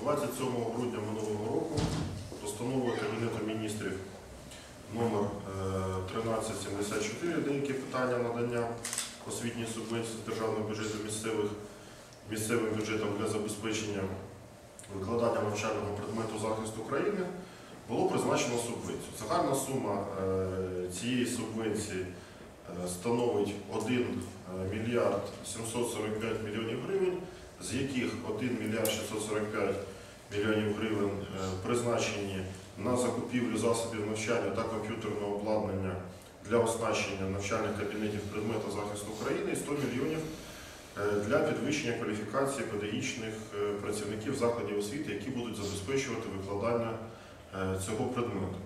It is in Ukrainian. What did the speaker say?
27 грудня минулого року постановою Кабінету міністрів номер е, 1374 деякі питання надання освітньої субвенції з державного бюджету місцевих, місцевим бюджетом для забезпечення викладання навчального предмету захисту України було призначено субвенцію. Загальна сума е, цієї субвенції е, становить 1 мільярд 745 мільйонів з яких 1 мільярд 645 мільйонів гривень е, призначені на закупівлю засобів навчання та комп'ютерного обладнання для оснащення навчальних кабінетів предмету захисту України і 100 мільйонів е, для підвищення кваліфікації педагогічних е, працівників закладів освіти, які будуть забезпечувати викладання цього предмету.